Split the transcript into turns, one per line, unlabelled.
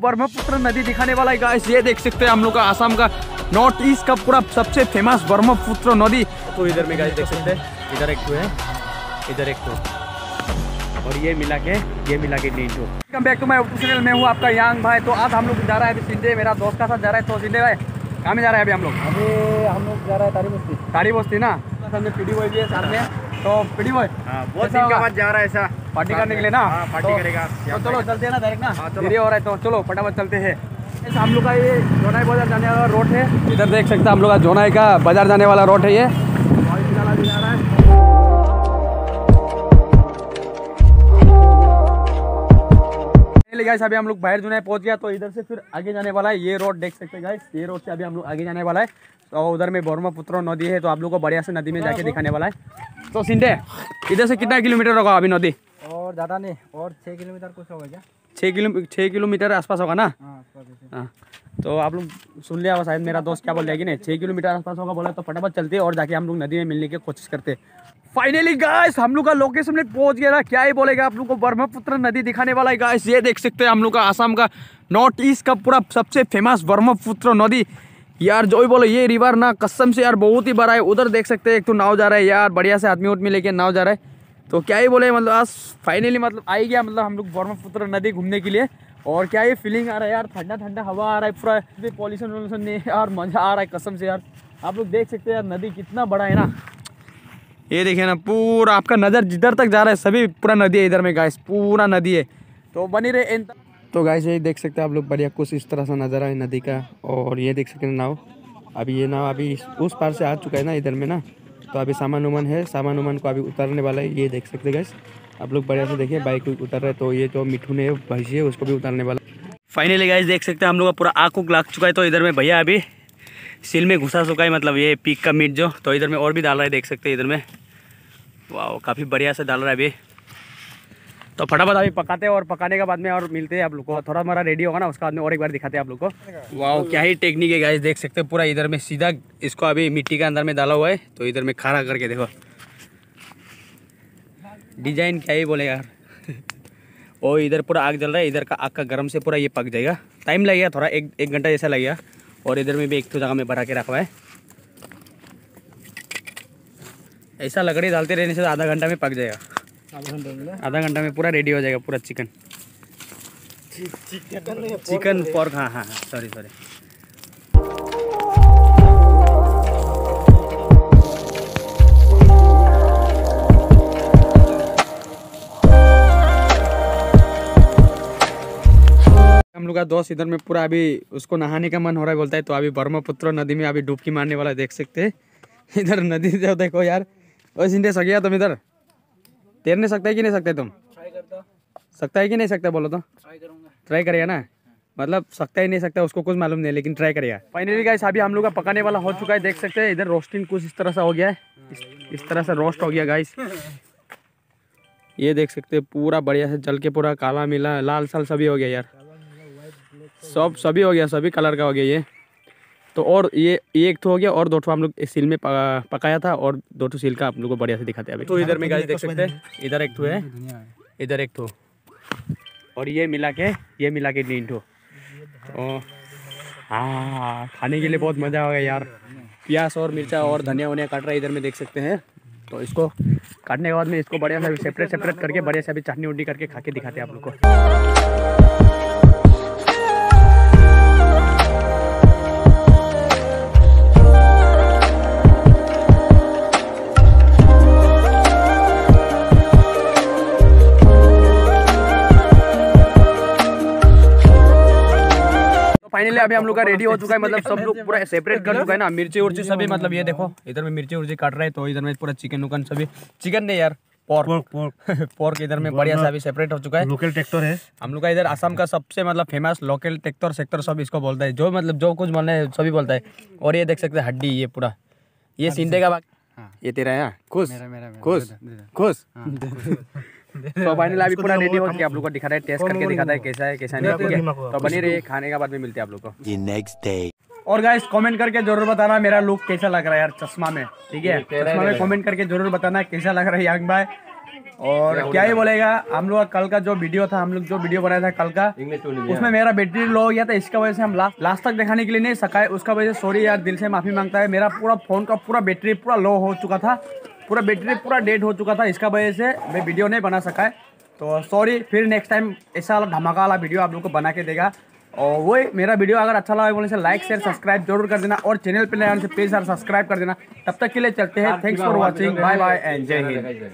ब्रह्मपुत्र नदी दिखाने वाला है गाइस ये देख सकते हैं हम लोग का आसाम का नॉर्थ ईस्ट का पूरा सबसे फ़ेमस ब्रह्मपुत्र नदी। तो इधर में गाइस देख सकते हैं। इधर एक तो है। इधर एक तो। और ये मिला के ये मिला के तीन to welcome back to my YouTube channel मैं हूँ आपका यांग भाई। तो आज हम लोग जा रहा है अभी सिंधे मेरा दोस्त का साथ जा रहा है। तो सिंधे भाई कहाँ में जा रहा है अभी हम लोग?
अभी हम लोग जा रहे हैं तारी बस्ती
तारी बस्ती ना? हमने पीडी बॉय भी है में। तो पीडी बॉय
बहुत दिन के बाद जा रहा है ऐसा।
पार्टी करने के लिए ना?
हाँ, पार्टी
तो-
करेगा।
तो चलो चलते हैं ना डायरेक्ट ना?
हाँ।
देरी हो रहा है तो चलो फटाफट चलते हैं। हम लोग का ये जोनाई बाज़ार जाने वाला रोड है। इधर देख सकते हैं हम लोग का जोनाई का बाज़ार जाने वाला रोड है ये। पहले गाइस अभी हम लोग बाहर जोनाई पहुँच गया तो इधर से फिर आगे जाने वाला है ये रोड देख सकते हैं गाइस ये रोड से अभी हम लोग आगे जाने वाला है। तो उधर में ब्रह्मपुत्र नदी है तो आप लोग को बढ़िया से नदी में जाके दिखाने वाला है। तो सिंधे इधर से कितना किलोमीटर होगा अभी नदी?
और ज़्यादा नहीं और छः किलोमीटर कुछ होगा क्या?
छः किलो छः किलोमीटर आसपास होगा ना?
हाँ।
हाँ तो आप लोग सुन लिया शायद मेरा दोस्त क्या बोल रहा है कि नहीं छः किलोमीटर आसपास होगा बोला तो फटाफट चलते और जाके हम लोग नदी में मिलने की कोशिश करते फाइनली गाइस हम लोग का लोकेशन में पहुँच गया ना। क्या ही बोलेगा, आप लोग को ब्रह्मपुत्र नदी दिखाने वाला है गाइस ये देख सकते हैं हम लोग का आसाम का नॉर्थ ईस्ट का पूरा सबसे फ़ेमस ब्रह्मपुत्र नदी। यार, जो भी बोलो, ये रिवर ना कसम से यार बहुत ही बड़ा है। उधर देख सकते हैं, एक तो नाव जा रहा है यार, बढ़िया से आदमी उदमी लेके नाव जा रहा है। तो क्या ही बोले मतलब आज फाइनली मतलब आ ही गया मतलब हम लोग ब्रह्मपुत्र नदी घूमने के लिए। और क्या ये फीलिंग आ रहा है यार ठंडा ठंडा हवा आ रहा है पूरा। पॉल्यूशन वॉल्यूशन नहीं यार, मज़ा आ रहा है कसम से यार। आप लोग देख सकते हैं यार, नदी कितना बड़ा है ना। ये देखिए ना, पूरा आपका नज़र जिधर तक जा रहा है, सभी पूरा नदी है इधर में गाइस पूरा नदी है। तो बनी रहे इन तो गाइस ये देख सकते हैं आप लोग बढ़िया कुछ इस तरह सा नज़र आए नदी का, और ये देख सकते हैं नाव। अभी ये नाव अभी उस पार से आ चुका है ना, इधर में ना। तो अभी सामान उमान है सामान उमान को अभी उतारने वाला है, ये देख सकते हैं गाइस आप लोग बढ़िया से देखिए बाइक उतर रहे तो ये जो मिठू ने भैंसी है, उसको भी उतारने वाला। फाइनली गाइस देख सकते हैं हम लोग का पूरा आँख उख लग चुका है तो इधर में भैया अभी सिल में घुसा चुका है मतलब ये पीक का मीट जो तो इधर में और भी डाल रहा है, देख सकते हैं इधर में। वाह काफ़ी बढ़िया से डाल रहा है अभी। तो फटाफट अभी पकाते हैं और पकाने के बाद में और मिलते हैं आप लोग को। थोड़ा हमारा रेडी होगा ना, उसके बाद में और एक बार दिखाते हैं आप लोग को। वाह क्या ही टेक्निक है गाइस देख सकते हैं पूरा इधर में सीधा इसको अभी मिट्टी के अंदर में डाला हुआ है। तो इधर में खड़ा करके देखो। डिज़ाइन क्या ही बोले यार। और इधर पूरा आग जल रहा है, इधर का आग का गर्म से पूरा ये पक जाएगा। टाइम लगेगा थोड़ा, एक एक घंटा जैसा लगेगा। और इधर में भी एक तो जगह में भरा के रखा है। ऐसा लकड़ी डालते रहने से आधा घंटा में पक जाएगा।
आधा घंटे में
आधा घंटा में पूरा रेडी हो जाएगा पूरा चिकन चिकन पॉर्क हाँ हाँ। हाँ सॉरी सॉरी हम लोग का दोस्त इधर में पूरा अभी उसको नहाने का मन हो रहा है बोलता है तो अभी ब्रह्मपुत्र नदी में अभी डुबकी मारने वाला देख सकते हैं। इधर नदी जो देखो यार ओ सिंधे सक गया तुम इधर। तैरने सकता है कि नहीं सकते तुम?
करता।
सकता है कि नहीं सकता बोलो तो।
ट्राई करूँगा।
ट्राई करेगा ना? मतलब सकता ही नहीं सकता उसको कुछ मालूम नहीं लेकिन ट्राई करेगा फाइनली गाइस अभी हम लोग का पकाने वाला हो चुका है देख सकते हैं इधर रोस्टिंग कुछ इस तरह से हो गया है। इस, इस तरह से रोस्ट हो गया गाइस ये देख सकते हैं पूरा बढ़िया से जल के पूरा काला मिला लाल साल सभी हो गया यार। सब सभी हो गया सभी कलर का हो गया ये। तो और ये एक तो हो गया और दो ठो हम लोग सील में पकाया था और दो ठो सील का आप लोग को बढ़िया से दिखाते हैं अभी। तो इधर में गाइस देख सकते हैं। इधर एक ठो है। इधर एक ठो। और ये मिला के ये मिला के तीन ठो। तो हाँ खाने के लिए बहुत मज़ा होगा यार। प्याज और मिर्चा और धनिया वनिया काट रहा है इधर में देख सकते हैं। तो इसको काटने के बाद में इसको बढ़िया से सेपरेट सेपरेट करके बढ़िया से अभी चटनी उटनी करके खा के दिखाते हैं आप लोग को। फाइनली अभी हम लोग का रेडी हो चुका है मतलब सब लोग पूरा सेपरेट कर चुका है ना। मिर्ची उर्ची सभी मतलब ये देखो इधर में मिर्ची उर्ची काट रहे हैं तो इधर में पूरा चिकन उकन सभी। चिकन नहीं यार पोर्क पोर्क इधर में बढ़िया से अभी सेपरेट हो चुका है।
लोकल ट्रैक्टर है।
हम लोग का इधर असम का सबसे मतलब फ़ेमस लोकल ट्रैक्टर सेक्टर सब इसको बोलता है। जो मतलब जो कुछ बोलना है सभी बोलता है। और ये देख सकते हैं हड्डी ये पूरा। ये सिंधे का बाग। ये तेरा है खुश। खुश। खुश। तो फाइनली अभी पूरा रेडी हो है आप लोग को दिखा रहा है टेस्ट करके दिखाता है कैसा है कैसा नहीं। ठीक है तो बनी रही खाने के बाद में मिलते हैं आप लोग को।
Next day.
और गाइस कमेंट करके ज़रूर बताना मेरा लुक कैसा लग रहा है यार चश्मा में ठीक है? चश्मा में कमेंट करके ज़रूर बताना कैसा लग रहा है यंग भाई और क्या ही बोलेगा हम लोग कल का जो वीडियो था हम लोग जो वीडियो बनाया था कल का उसमें मेरा बैटरी लो हो गया था इसका वजह से हम लास्ट लास्ट तक दिखाने के लिए नहीं सकाए उसका वजह से सॉरी यार दिल से माफ़ी माँगता है। मेरा पूरा फ़ोन का पूरा बैटरी पूरा लो हो चुका था। पूरा बैटरी पूरा डेड हो चुका था इसका वजह से मैं वीडियो नहीं बना सका है। तो सॉरी फिर नेक्स्ट टाइम ऐसा वाला धमाका वाला वीडियो आप लोग को बना के देगा। और वही मेरा वीडियो अगर अच्छा लगा बोले से लाइक शेयर सब्सक्राइब ज़रूर कर देना और चैनल पर नए आने से प्लीज़ सब्सक्राइब कर देना। तब तक के लिए चलते हैं। Thanks for watching bye bye and जय हिंद